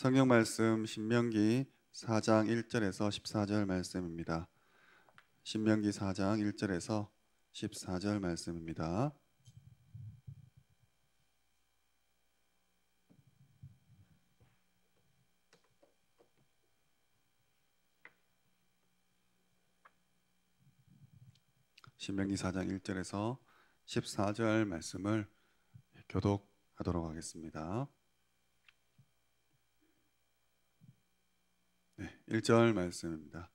성경 말씀 신명기 4장 1절에서 14절 말씀입니다. 신명기 4장 1절에서 14절 말씀입니다. 신명기 4장 1절에서 14절 말씀을 교독하도록 하겠습니다. 네, 1절 말씀입니다.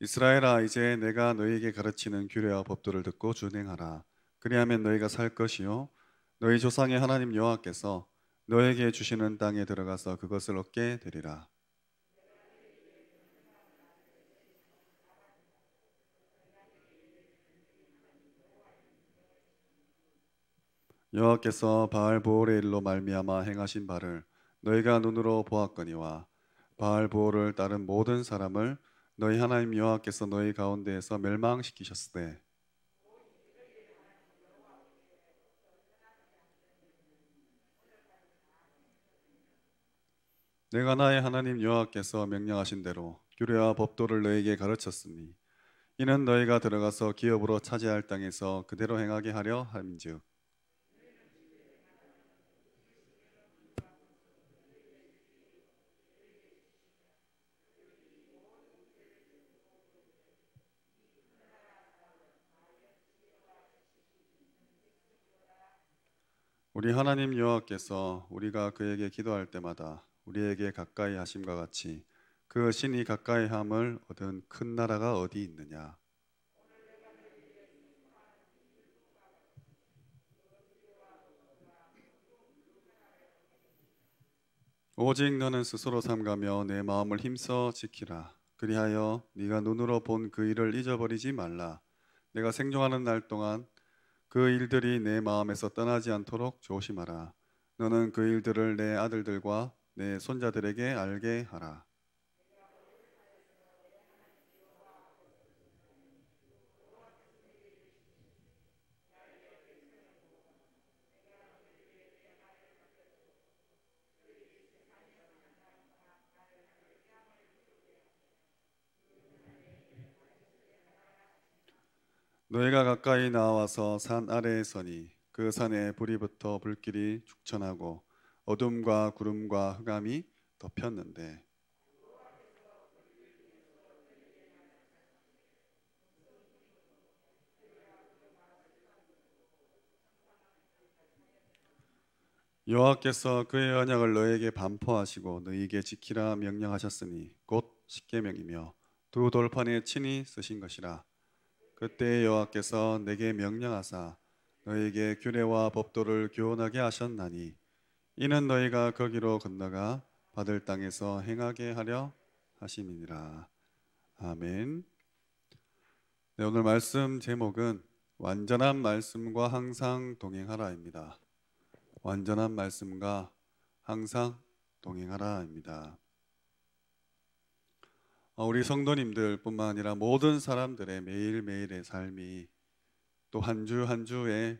이스라엘아 이제 내가 너희에게 가르치는 규례와 법도를 듣고 준행하라. 그리하면 너희가 살 것이요 너희 조상의 하나님 여호와께서 너에게 주시는 땅에 들어가서 그것을 얻게 되리라. 여호와께서 바알 보올의 일로 말미암아 행하신 바를 너희가 눈으로 보았거니와 바알 보올을 따른 모든 사람을 너희 하나님 여호와께서 너희 가운데에서 멸망시키셨으되 내가 나의 하나님 여호와께서 명령하신 대로 규례와 법도를 너희에게 가르쳤으니 이는 너희가 들어가서 기업으로 차지할 땅에서 그대로 행하게 하려 함인즉 우리 하나님 여호와께서 우리가 그에게 기도할 때마다 우리에게 가까이 하심과 같이 그 신이 가까이 함을 얻은 큰 나라가 어디 있느냐? 오직 너는 스스로 삼가며 내 마음을 힘써 지키라. 그리하여 네가 눈으로 본 그 일을 잊어버리지 말라. 내가 생존하는 날 동안 그 일들이 내 마음에서 떠나지 않도록 조심하라. 너는 그 일들을 내 아들들과 내 손자들에게 알게 하라 너희가 가까이 나와서 산 아래에 서니 그 산에 불이 붙어 불길이 축천하고 어둠과 구름과 흑암이 덮였는데 여호와께서 그의 언약을 너에게 반포하시고 너희에게 지키라 명령하셨으니 곧 십계명이며 두 돌판에 친히 쓰신 것이라 그때 여호와께서 내게 명령하사 너에게 규례와 법도를 교훈하게 하셨나니 이는 너희가 거기로 건너가 받을 땅에서 행하게 하려 하심이니라. 아멘. 네, 오늘 말씀 제목은 완전한 말씀과 항상 동행하라입니다. 완전한 말씀과 항상 동행하라입니다. 어, 우리 성도님들뿐만 아니라 모든 사람들의 매일매일의 삶이 또 한주한 주의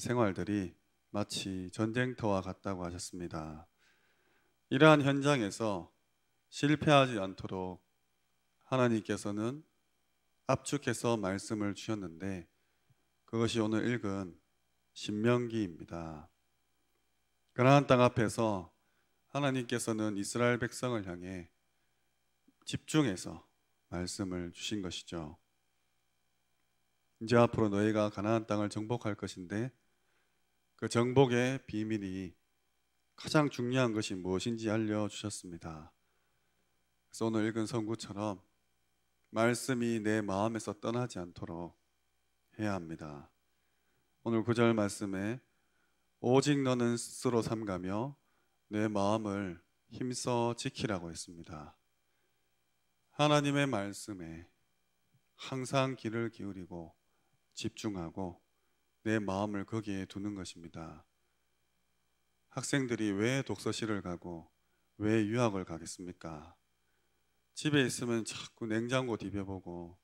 생활들이 마치 전쟁터와 같다고 하셨습니다. 이러한 현장에서 실패하지 않도록 하나님께서는 압축해서 말씀을 주셨는데 그것이 오늘 읽은 신명기입니다. 가나안 땅 앞에서 하나님께서는 이스라엘 백성을 향해 집중해서 말씀을 주신 것이죠. 이제 앞으로 너희가 가나안 땅을 정복할 것인데 그 정복의 비밀이 가장 중요한 것이 무엇인지 알려 주셨습니다. 그래서 오늘 읽은 성구처럼 말씀이 내 마음에서 떠나지 않도록 해야 합니다. 오늘 구절 말씀에 오직 너는 스스로 삼가며 내 마음을 힘써 지키라고 했습니다. 하나님의 말씀에 항상 귀를 기울이고 집중하고 내 마음을 거기에 두는 것입니다. 학생들이 왜 독서실을 가고 왜 유학을 가겠습니까? 집에 있으면 자꾸 냉장고 디벼보고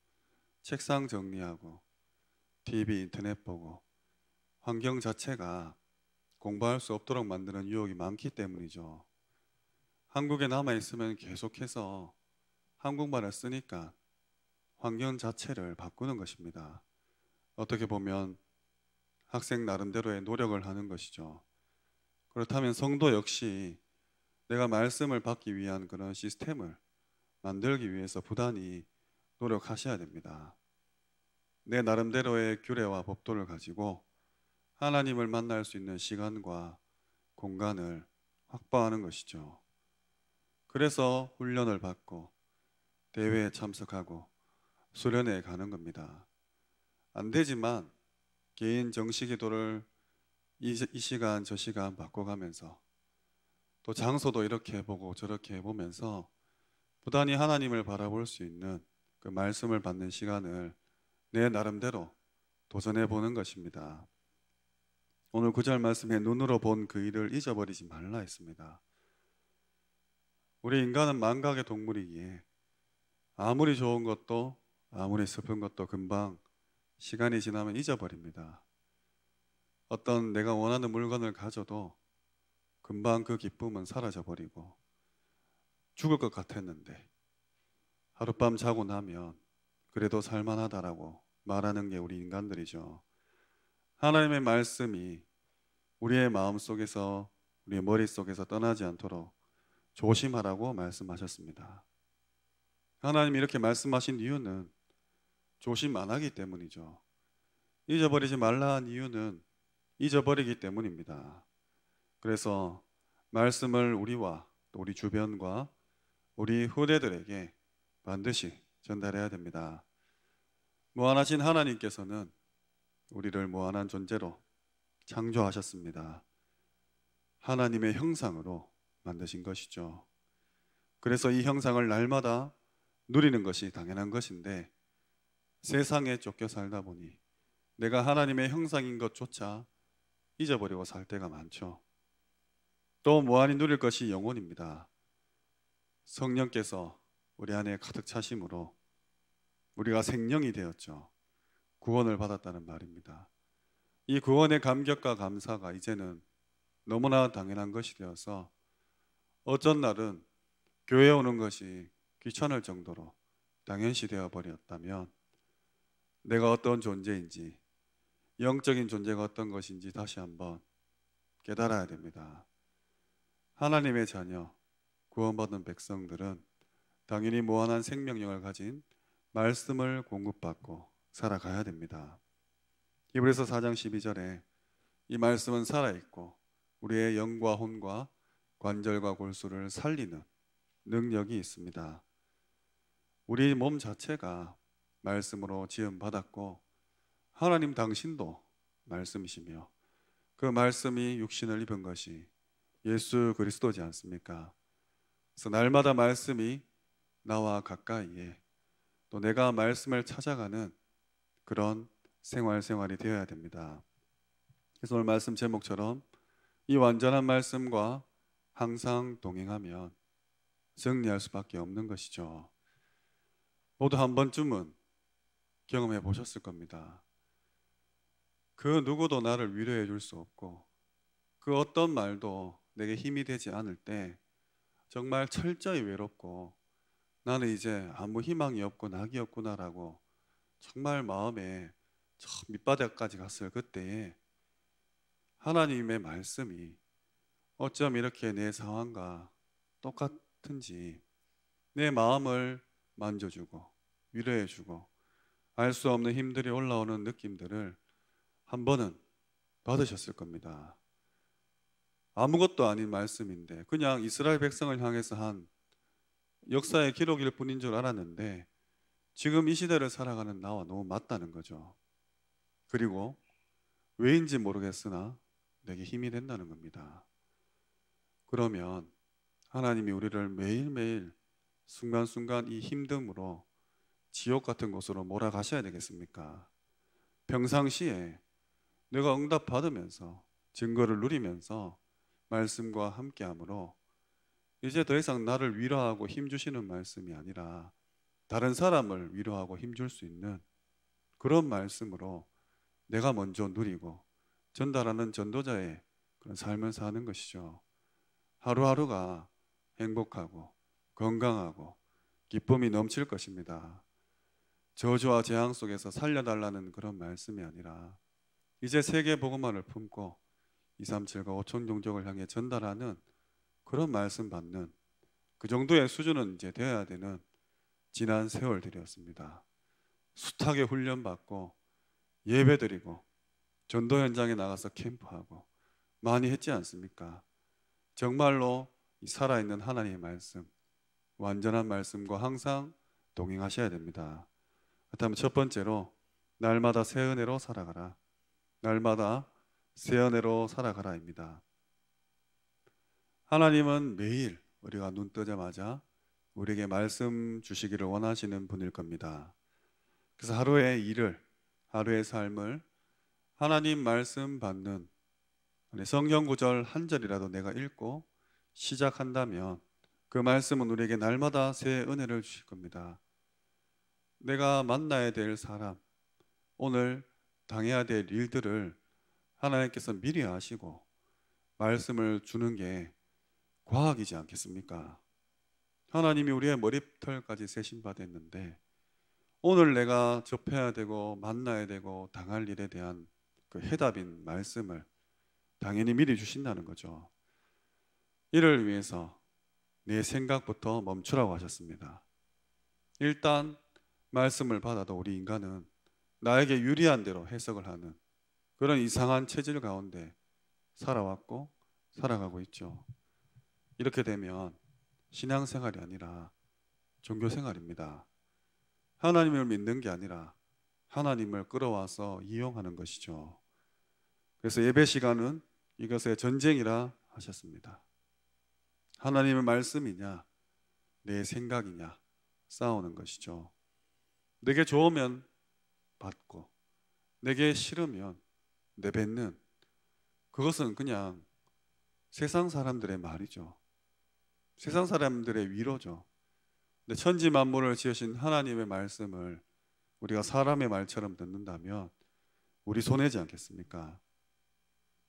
책상 정리하고 TV 인터넷 보고 환경 자체가 공부할 수 없도록 만드는 유혹이 많기 때문이죠. 한국에 남아 있으면 계속해서 한국말을 쓰니까 환경 자체를 바꾸는 것입니다. 어떻게 보면 학생 나름대로의 노력을 하는 것이죠. 그렇다면 성도 역시 내가 말씀을 받기 위한 그런 시스템을 만들기 위해서 부단히 노력하셔야 됩니다. 내 나름대로의 규례와 법도를 가지고 하나님을 만날 수 있는 시간과 공간을 확보하는 것이죠. 그래서 훈련을 받고 대회에 참석하고 수련회에 가는 겁니다. 안 되지만 개인 정시 기도를 이, 이 시간 저 시간 바꿔가면서 또 장소도 이렇게 해보고 저렇게 해보면서 부단히 하나님을 바라볼 수 있는 그 말씀을 받는 시간을 내 나름대로 도전해 보는 것입니다. 오늘 구절 말씀에 눈으로 본 그 일을 잊어버리지 말라 했습니다. 우리 인간은 망각의 동물이기에 아무리 좋은 것도 아무리 슬픈 것도 금방 시간이 지나면 잊어버립니다. 어떤 내가 원하는 물건을 가져도 금방 그 기쁨은 사라져 버리고 죽을 것 같았는데 하룻밤 자고 나면 그래도 살만하다라고 말하는 게 우리 인간들이죠. 하나님의 말씀이 우리의 마음 속에서 우리의 머릿 속에서 떠나지 않도록 조심하라고 말씀하셨습니다. 하나님이 이렇게 말씀하신 이유는 조심 안 하기 때문이죠. 잊어버리지 말라 한 이유는 잊어버리기 때문입니다. 그래서 말씀을 우리와 또 우리 주변과 우리 후대들에게 반드시 전달해야 됩니다. 무한하신 하나님께서는 우리를 무한한 존재로 창조하셨습니다. 하나님의 형상으로 만드신 것이죠. 그래서 이 형상을 날마다 누리는 것이 당연한 것인데 세상에 쫓겨 살다 보니 내가 하나님의 형상인 것조차 잊어버리고 살 때가 많죠. 또 무한히 누릴 것이 영혼입니다. 성령께서 우리 안에 가득 차심으로 우리가 생명이 되었죠. 구원을 받았다는 말입니다. 이 구원의 감격과 감사가 이제는 너무나 당연한 것이 되어서 어쩐 날은 교회 오는 것이 귀찮을 정도로 당연시 되어 버렸다면 내가 어떤 존재인지 영적인 존재가 어떤 것인지 다시 한번 깨달아야 됩니다. 하나님의 자녀, 구원받은 백성들은 당연히 무한한 생명력을 가진 말씀을 공급받고 살아가야 됩니다. 히브리서 4장 12절에 이 말씀은 살아있고 우리의 영과 혼과 관절과 골수를 살리는 능력이 있습니다. 우리 몸 자체가 말씀으로 지음 받았고 하나님 당신도 말씀이시며 그 말씀이 육신을 입은 것이 예수 그리스도지 않습니까? 그래서 날마다 말씀이 나와 가까이에 또 내가 말씀을 찾아가는 그런 생활 생활이 되어야 됩니다. 그래서 오늘 말씀 제목처럼 이 완전한 말씀과 항상 동행하면 승리할 수밖에 없는 것이죠. 모두 한 번쯤은 경험해 보셨을 겁니다. 그 누구도 나를 위로해 줄 수 없고 그 어떤 말도 내게 힘이 되지 않을 때 정말 철저히 외롭고 나는 이제 아무 희망이 없고 낙이 없구나라고 정말 마음에 저 밑바닥까지 갔을 그때에 하나님의 말씀이 어쩜 이렇게 내 상황과 똑같 같은지 내 마음을 만져주고 위로해주고 알 수 없는 힘들이 올라오는 느낌들을 한 번은 받으셨을 겁니다. 아무것도 아닌 말씀인데 그냥 이스라엘 백성을 향해서 한 역사의 기록일 뿐인 줄 알았는데 지금 이 시대를 살아가는 나와 너무 맞다는 거죠. 그리고 왜인지 모르겠으나 내게 힘이 된다는 겁니다. 그러면 하나님이 우리를 매일매일 순간순간 이 힘듦으로 지옥 같은 곳으로 몰아가셔야 되겠습니까? 평상시에 내가 응답 받으면서 증거를 누리면서 말씀과 함께함으로 이제 더 이상 나를 위로하고 힘주시는 말씀이 아니라 다른 사람을 위로하고 힘줄 수 있는 그런 말씀으로 내가 먼저 누리고 전달하는 전도자의 그런 삶을 사는 것이죠. 하루하루가 행복하고 건강하고 기쁨이 넘칠 것입니다. 저주와 재앙 속에서 살려달라는 그런 말씀이 아니라 이제 세계 복음화를 품고 237과 5천 종족을 향해 전달하는 그런 말씀 받는 그 정도의 수준은 이제 되어야 되는 지난 세월들이었습니다. 숱하게 훈련받고 예배드리고 전도 현장에 나가서 캠프하고 많이 했지 않습니까? 정말로 살아있는 하나님의 말씀, 완전한 말씀과 항상 동행하셔야 됩니다. 그렇다면 첫 번째로 날마다 새 은혜로 살아가라. 날마다 새 은혜로 살아가라입니다. 하나님은 매일 우리가 눈 뜨자마자 우리에게 말씀 주시기를 원하시는 분일 겁니다. 그래서 하루의 일을, 하루의 삶을 하나님 말씀 받는 성경 구절 한 절이라도 내가 읽고 시작한다면 그 말씀은 우리에게 날마다 새 은혜를 주실 겁니다. 내가 만나야 될 사람, 오늘 당해야 될 일들을 하나님께서 미리 아시고 말씀을 주는 게 과학이지 않겠습니까? 하나님이 우리의 머리털까지 세신 바 됐는데 오늘 내가 접해야 되고 만나야 되고 당할 일에 대한 그 해답인 말씀을 당연히 미리 주신다는 거죠. 이를 위해서 내 생각부터 멈추라고 하셨습니다. 일단 말씀을 받아도 우리 인간은 나에게 유리한 대로 해석을 하는 그런 이상한 체질 가운데 살아왔고 살아가고 있죠. 이렇게 되면 신앙생활이 아니라 종교생활입니다. 하나님을 믿는 게 아니라 하나님을 끌어와서 이용하는 것이죠. 그래서 예배 시간은 이것의 전쟁이라 하셨습니다. 하나님의 말씀이냐, 내 생각이냐, 싸우는 것이죠. 내게 좋으면 받고, 내게 싫으면 내뱉는 그것은 그냥 세상 사람들의 말이죠. 세상 사람들의 위로죠. 근데 천지 만물을 지으신 하나님의 말씀을 우리가 사람의 말처럼 듣는다면 우리 손해지 않겠습니까?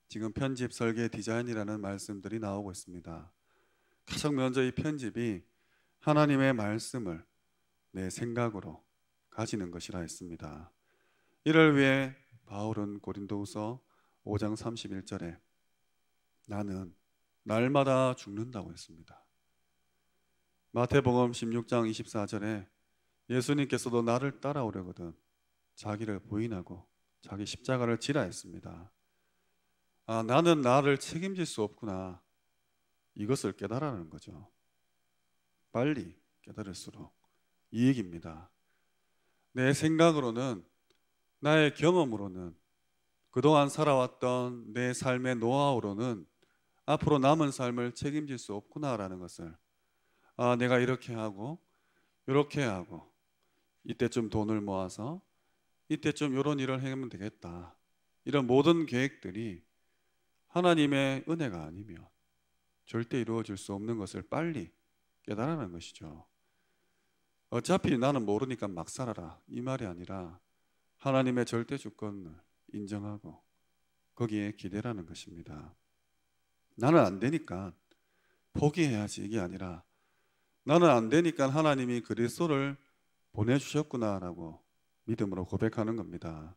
지금 편집, 설계, 디자인이라는 말씀들이 나오고 있습니다. 가장 먼저 이 편집이 하나님의 말씀을 내 생각으로 가지는 것이라 했습니다. 이를 위해 바울은 고린도후서 5장 31절에 나는 날마다 죽는다고 했습니다. 마태복음 16장 24절에 예수님께서도 나를 따라오려거든 자기를 부인하고 자기 십자가를 지라 했습니다. 아, 나는 나를 책임질 수 없구나. 이것을 깨달아는 거죠. 빨리 깨달을수록 이익입니다. 내 생각으로는 나의 경험으로는 그동안 살아왔던 내 삶의 노하우로는 앞으로 남은 삶을 책임질 수 없구나라는 것을 아, 내가 이렇게 하고 이렇게 하고 이때쯤 돈을 모아서 이때쯤 이런 일을 하면 되겠다. 이런 모든 계획들이 하나님의 은혜가 아니면 절대 이루어질 수 없는 것을 빨리 깨달아는 것이죠. 어차피 나는 모르니까 막 살아라. 이 말이 아니라 하나님의 절대 주권을 인정하고 거기에 기대라는 것입니다. 나는 안 되니까 포기해야지 이게 아니라 나는 안 되니까 하나님이 그리스도를 보내주셨구나라고 믿음으로 고백하는 겁니다.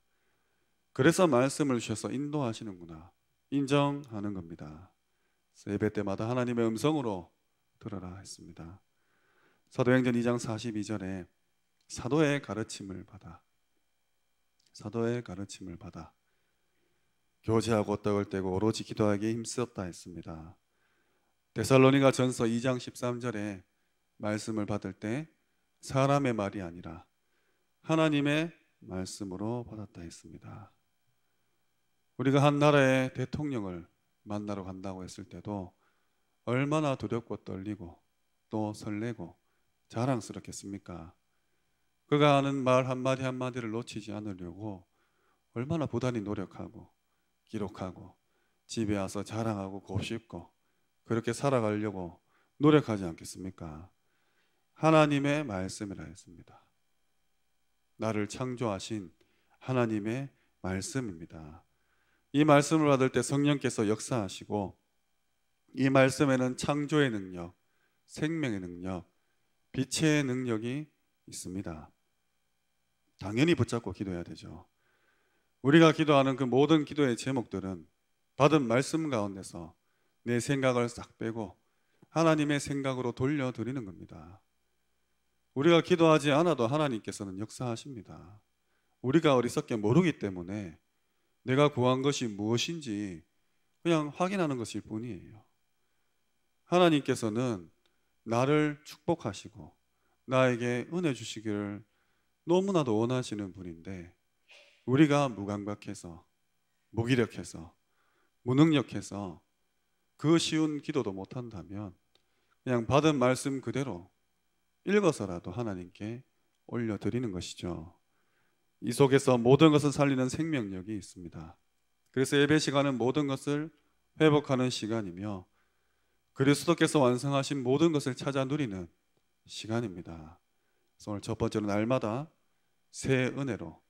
그래서 말씀을 주셔서 인도하시는구나 인정하는 겁니다. 예배 때마다 하나님의 음성으로 들어라 했습니다. 사도행전 2장 42절에 사도의 가르침을 받아 사도의 가르침을 받아 교제하고 떼고 오로지 기도하기에 힘쓰다 했습니다. 데살로니가 전서 2장 13절에 말씀을 받을 때 사람의 말이 아니라 하나님의 말씀으로 받았다 했습니다. 우리가 한 나라의 대통령을 만나러 간다고 했을 때도 얼마나 두렵고 떨리고 또 설레고 자랑스럽겠습니까? 그가 하는 말 한마디 한마디를 놓치지 않으려고 얼마나 부단히 노력하고 기록하고 집에 와서 자랑하고 곱씹고 그렇게 살아가려고 노력하지 않겠습니까? 하나님의 말씀이라 했습니다. 나를 창조하신 하나님의 말씀입니다. 이 말씀을 받을 때 성령께서 역사하시고 이 말씀에는 창조의 능력, 생명의 능력, 빛의 능력이 있습니다. 당연히 붙잡고 기도해야 되죠. 우리가 기도하는 그 모든 기도의 제목들은 받은 말씀 가운데서 내 생각을 싹 빼고 하나님의 생각으로 돌려드리는 겁니다. 우리가 기도하지 않아도 하나님께서는 역사하십니다. 우리가 어리석게 모르기 때문에 내가 구한 것이 무엇인지 그냥 확인하는 것일 뿐이에요. 하나님께서는 나를 축복하시고 나에게 은혜 주시기를 너무나도 원하시는 분인데 우리가 무감각해서 무기력해서 무능력해서 그 쉬운 기도도 못한다면 그냥 받은 말씀 그대로 읽어서라도 하나님께 올려드리는 것이죠. 이 속에서 모든 것을 살리는 생명력이 있습니다. 그래서 예배 시간은 모든 것을 회복하는 시간이며 그리스도께서 완성하신 모든 것을 찾아 누리는 시간입니다. 오늘 첫 번째로 날마다 새 은혜로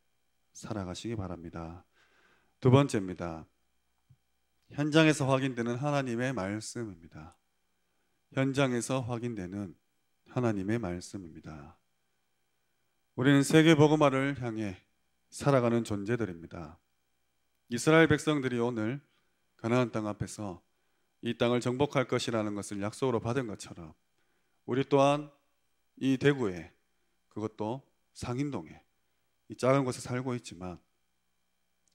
살아가시기 바랍니다. 두 번째입니다. 현장에서 확인되는 하나님의 말씀입니다. 현장에서 확인되는 하나님의 말씀입니다. 우리는 세계 복음화를 향해 살아가는 존재들입니다. 이스라엘 백성들이 오늘 가나안 땅 앞에서 이 땅을 정복할 것이라는 것을 약속으로 받은 것처럼 우리 또한 이 대구에 그것도 상인동에 이 작은 곳에 살고 있지만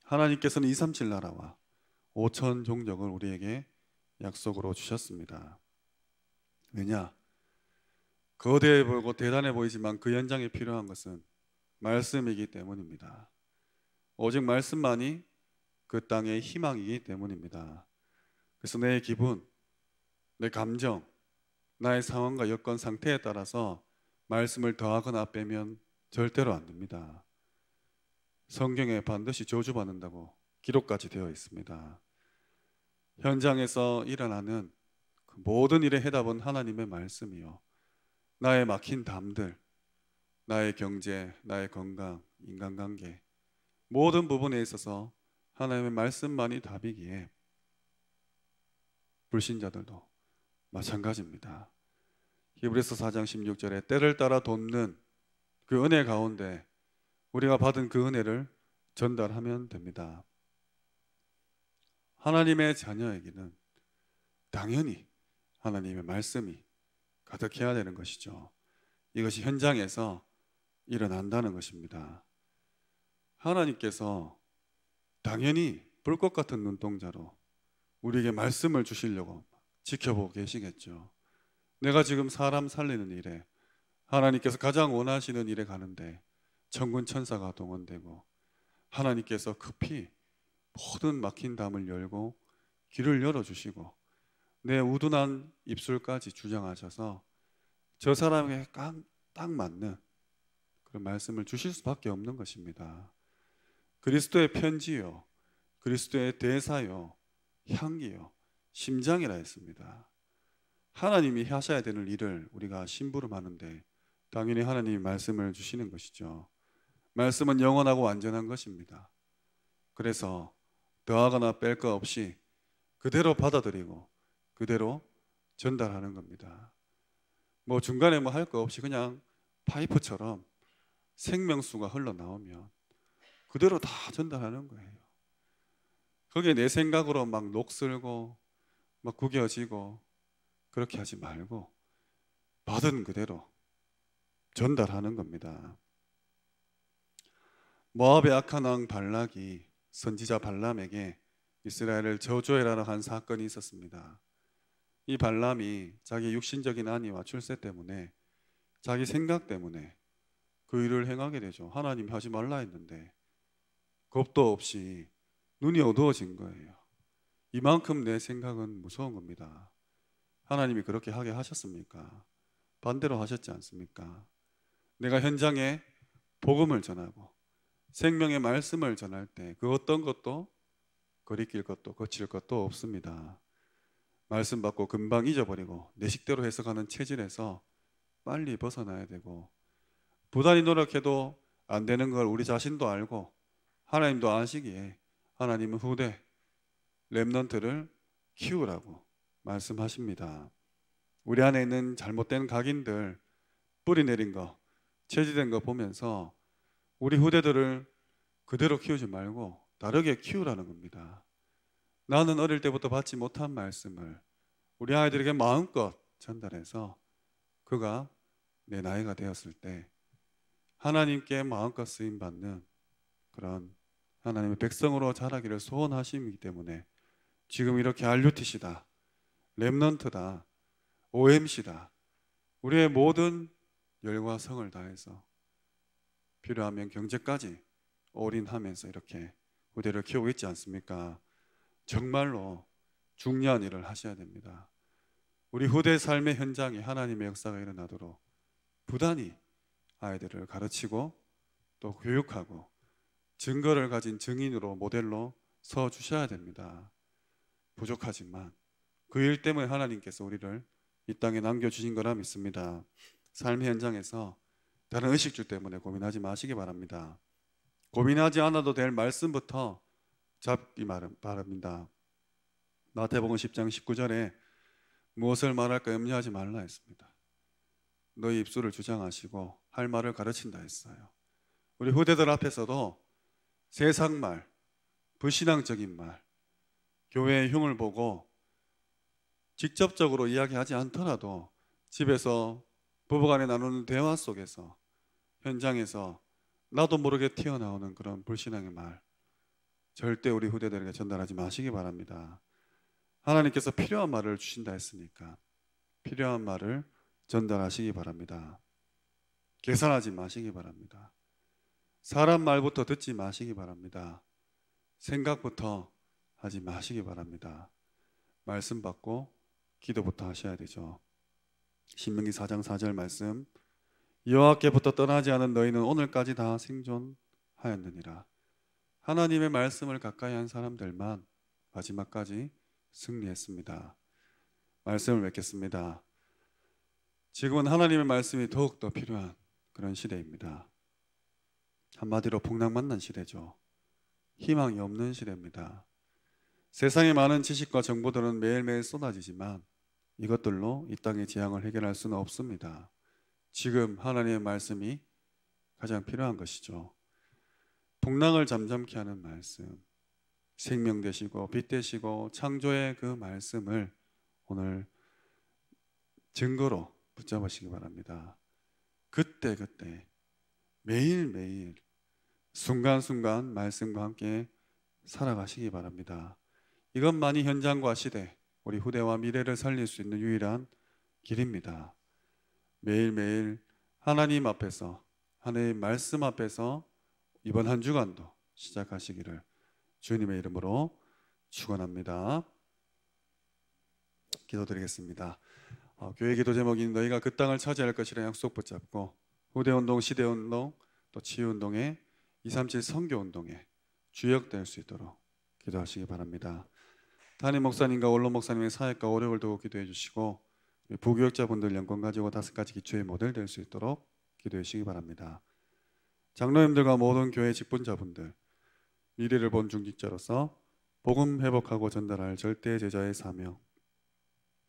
하나님께서는 237 나라와 5천 종족을 우리에게 약속으로 주셨습니다. 왜냐? 거대해 보이고 대단해 보이지만 그 현장에 필요한 것은 말씀이기 때문입니다. 오직 말씀만이 그 땅의 희망이기 때문입니다. 그래서 내 기분, 내 감정, 나의 상황과 여건 상태에 따라서 말씀을 더하거나 빼면 절대로 안 됩니다. 성경에 반드시 저주받는다고 기록까지 되어 있습니다. 현장에서 일어나는 그 모든 일의 해답은 하나님의 말씀이요. 나의 막힌 담들, 나의 경제, 나의 건강, 인간관계 모든 부분에 있어서 하나님의 말씀만이 답이기에 불신자들도 마찬가지입니다. 히브리서 4장 16절에 때를 따라 돕는 그 은혜 가운데 우리가 받은 그 은혜를 전달하면 됩니다. 하나님의 자녀에게는 당연히 하나님의 말씀이 가득해야 되는 것이죠. 이것이 현장에서 일어난다는 것입니다. 하나님께서 당연히 불꽃 같은 눈동자로 우리에게 말씀을 주시려고 지켜보고 계시겠죠. 내가 지금 사람 살리는 일에 하나님께서 가장 원하시는 일에 가는데 천군 천사가 동원되고 하나님께서 급히 모든 막힌 담을 열고 길을 열어 주시고 내 우둔한 입술까지 주장하셔서 저 사람에게 딱 맞는 그런 말씀을 주실 수밖에 없는 것입니다. 그리스도의 편지요, 그리스도의 대사요, 향기요, 심장이라 했습니다. 하나님이 하셔야 되는 일을 우리가 심부름하는데 당연히 하나님이 말씀을 주시는 것이죠. 말씀은 영원하고 완전한 것입니다. 그래서 더하거나 뺄 것 없이 그대로 받아들이고 그대로 전달하는 겁니다. 뭐 중간에 뭐 할 거 없이 그냥 파이프처럼 생명수가 흘러나오면 그대로 다 전달하는 거예요. 거기에 내 생각으로 막 녹슬고 막 구겨지고 그렇게 하지 말고 받은 그대로 전달하는 겁니다. 모압의 악한 왕 발락이 선지자 발람에게 이스라엘을 저주해라 한 사건이 있었습니다. 이 발람이 자기 육신적인 안위와 출세 때문에 자기 생각 때문에 그 일을 행하게 되죠. 하나님 하지 말라 했는데 겁도 없이 눈이 어두워진 거예요. 이만큼 내 생각은 무서운 겁니다. 하나님이 그렇게 하게 하셨습니까? 반대로 하셨지 않습니까? 내가 현장에 복음을 전하고 생명의 말씀을 전할 때 그 어떤 것도 거리낄 것도 거칠 것도 없습니다. 말씀 받고 금방 잊어버리고 내 식대로 해석하는 체질에서 빨리 벗어나야 되고 부단히 노력해도 안 되는 걸 우리 자신도 알고 하나님도 아시기에 하나님은 후대 렘넌트를 키우라고 말씀하십니다. 우리 안에 있는 잘못된 각인들 뿌리 내린 거, 체지된 거 보면서 우리 후대들을 그대로 키우지 말고 다르게 키우라는 겁니다. 나는 어릴 때부터 받지 못한 말씀을 우리 아이들에게 마음껏 전달해서 그가 내 나이가 되었을 때 하나님께 마음껏 쓰임 받는 그런 하나님의 백성으로 자라기를 소원하심이기 때문에 지금 이렇게 RUTC다, 랩넌트다, OMC다, 우리의 모든 열과 성을 다해서 필요하면 경제까지 올인하면서 이렇게 후대를 키우고 있지 않습니까? 정말로 중요한 일을 하셔야 됩니다. 우리 후대 삶의 현장에 하나님의 역사가 일어나도록 부단히 아이들을 가르치고 또 교육하고 증거를 가진 증인으로 모델로 서 주셔야 됩니다. 부족하지만 그 일 때문에 하나님께서 우리를 이 땅에 남겨주신 거라 믿습니다. 삶의 현장에서 다른 의식주 때문에 고민하지 마시기 바랍니다. 고민하지 않아도 될 말씀부터 잡기 바랍니다. 마태복음 10장 19절에 무엇을 말할까 염려하지 말라 했습니다. 너희 입술을 주장하시고 할 말을 가르친다 했어요. 우리 후대들 앞에서도 세상 말, 불신앙적인 말, 교회의 흉을 보고 직접적으로 이야기하지 않더라도 집에서 부부간에 나누는 대화 속에서 현장에서 나도 모르게 튀어나오는 그런 불신앙의 말 절대 우리 후대들에게 전달하지 마시기 바랍니다. 하나님께서 필요한 말을 주신다 했으니까 필요한 말을 전달하시기 바랍니다. 계산하지 마시기 바랍니다. 사람 말부터 듣지 마시기 바랍니다. 생각부터 하지 마시기 바랍니다. 말씀 받고 기도부터 하셔야 되죠. 신명기 4장 4절 말씀 여호와께부터 떠나지 않은 너희는 오늘까지 다 생존하였느니라. 하나님의 말씀을 가까이 한 사람들만 마지막까지 승리했습니다. 말씀을 맺겠습니다. 지금은 하나님의 말씀이 더욱더 필요한 그런 시대입니다. 한마디로 풍랑만난 시대죠. 희망이 없는 시대입니다. 세상의 많은 지식과 정보들은 매일매일 쏟아지지만 이것들로 이 땅의 재앙을 해결할 수는 없습니다. 지금 하나님의 말씀이 가장 필요한 것이죠. 풍랑을 잠잠케 하는 말씀, 생명 되시고 빛 되시고 창조의 그 말씀을 오늘 증거로 붙잡으시기 바랍니다. 그때 그때 매일 매일 순간순간 말씀과 함께 살아가시기 바랍니다. 이것만이 현장과 시대, 우리 후대와 미래를 살릴 수 있는 유일한 길입니다. 매일매일 하나님 앞에서 하나님 말씀 앞에서 이번 한 주간도 시작하시기를 주님의 이름으로 축원합니다. 기도드리겠습니다. 어, 교회 기도 제목이 너희가 그 땅을 차지할 것이라 약속 붙잡고 후대 운동, 시대 운동, 또 치유 운동에 237 선교 운동에 주역될 수 있도록 기도하시기 바랍니다. 담임 목사님과 원로 목사님의 사역과 오력을 두고 기도해 주시고 부교역자분들 연권 가지고 다섯 가지 기초의 모델 될 수 있도록 기도해 주시기 바랍니다. 장로님들과 모든 교회 직분자분들 미래를 본 중직자로서 복음 회복하고 전달할 절대 제자의 사명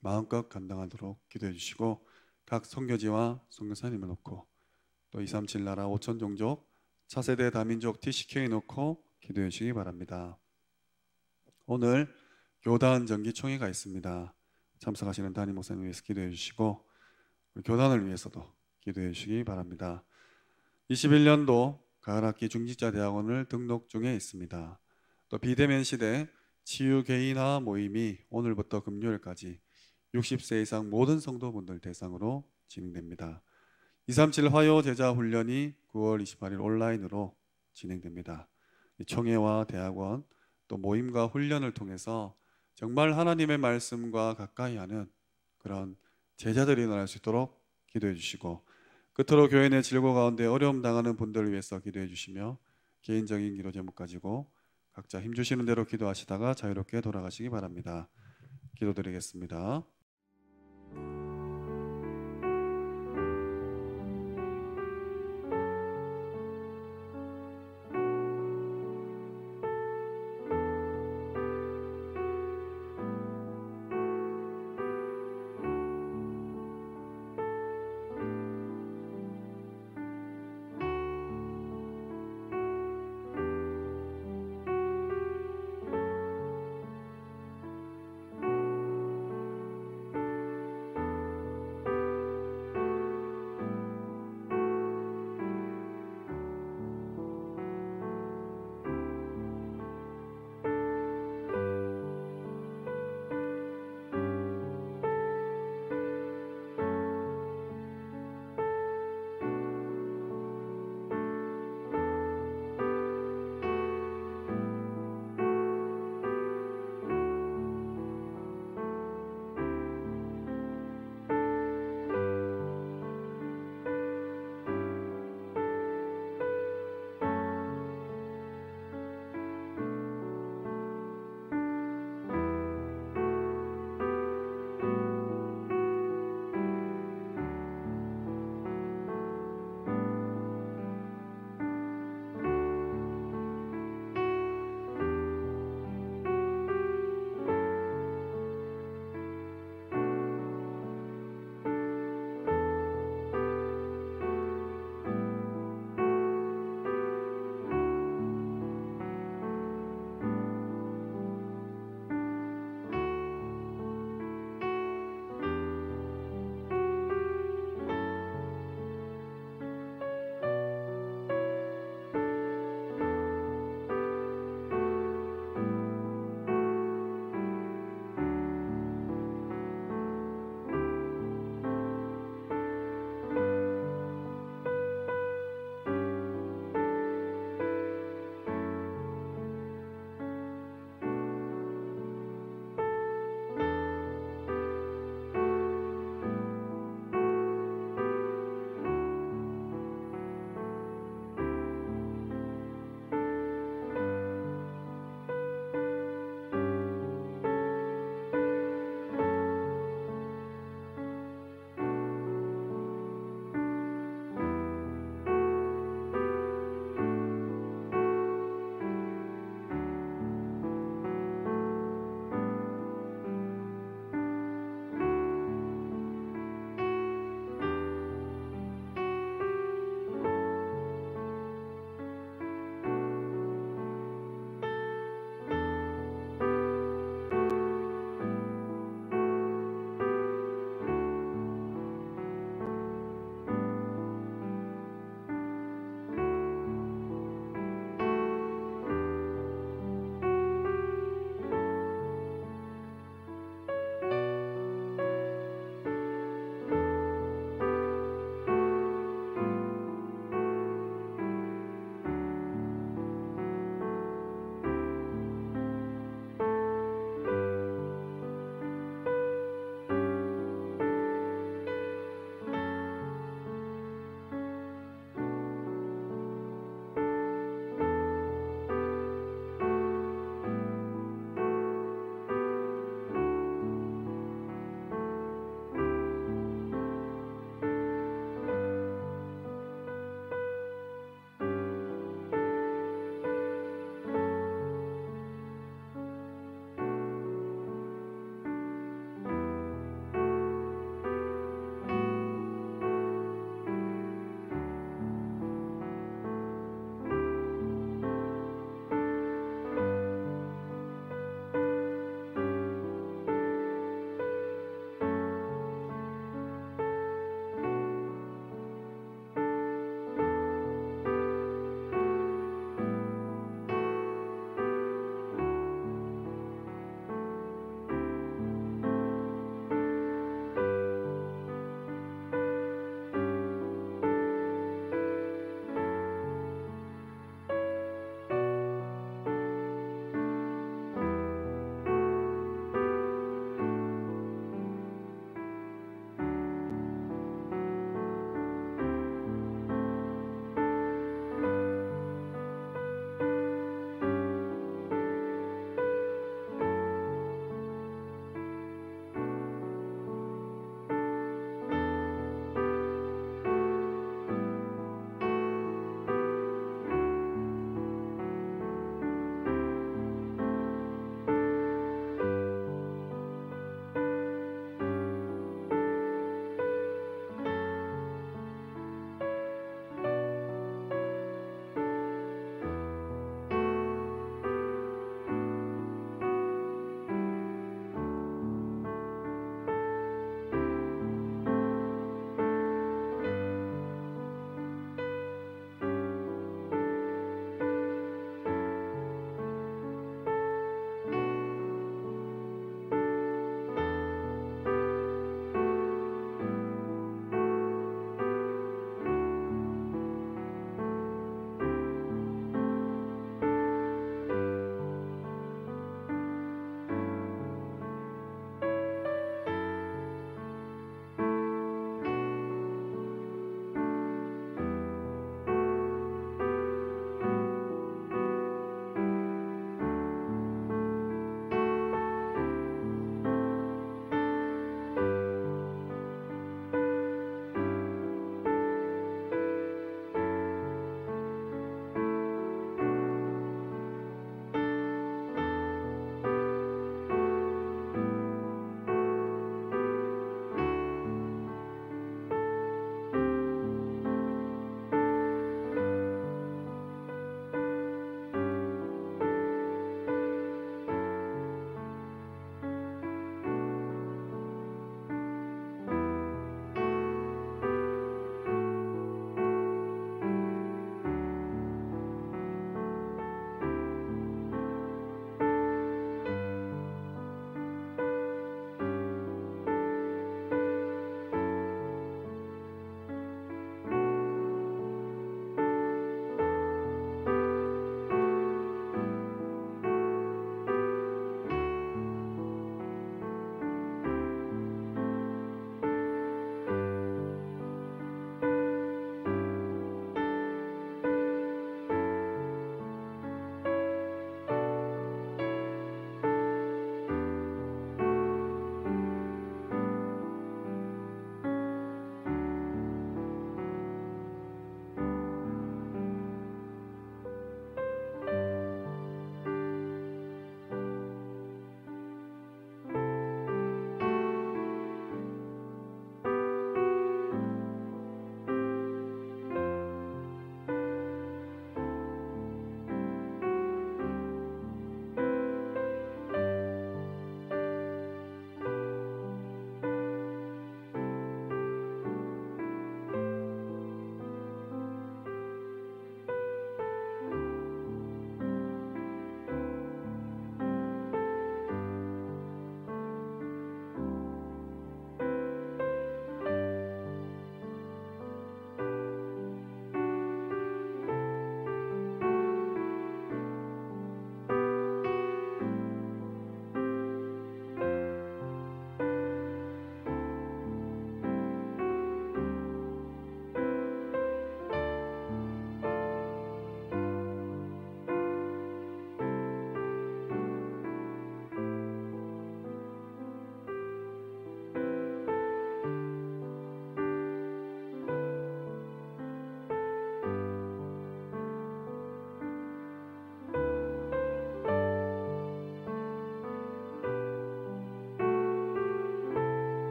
마음껏 감당하도록 기도해 주시고 각 선교지와 선교사님을 놓고 또 237 나라 5천 종족 차세대 다민족 TCK 놓고 기도해 주시기 바랍니다. 오늘 교단 정기총회가 있습니다. 참석하시는 담임 목사님 위해서 기도해 주시고 교단을 위해서도 기도해 주시기 바랍니다. 21년도 가을학기 중직자 대학원을 등록 중에 있습니다. 또 비대면 시대 치유 개인화 모임이 오늘부터 금요일까지 60세 이상 모든 성도분들 대상으로 진행됩니다. 237 화요 제자 훈련이 9월 28일 온라인으로 진행됩니다. 총회와 대학원 또 모임과 훈련을 통해서 정말 하나님의 말씀과 가까이 하는 그런 제자들이 일어날 수 있도록 기도해 주시고 끝으로 교회 내 질고 가운데 어려움 당하는 분들을 위해서 기도해 주시며 개인적인 기도 제목 가지고 각자 힘 주시는 대로 기도하시다가 자유롭게 돌아가시기 바랍니다. 기도드리겠습니다.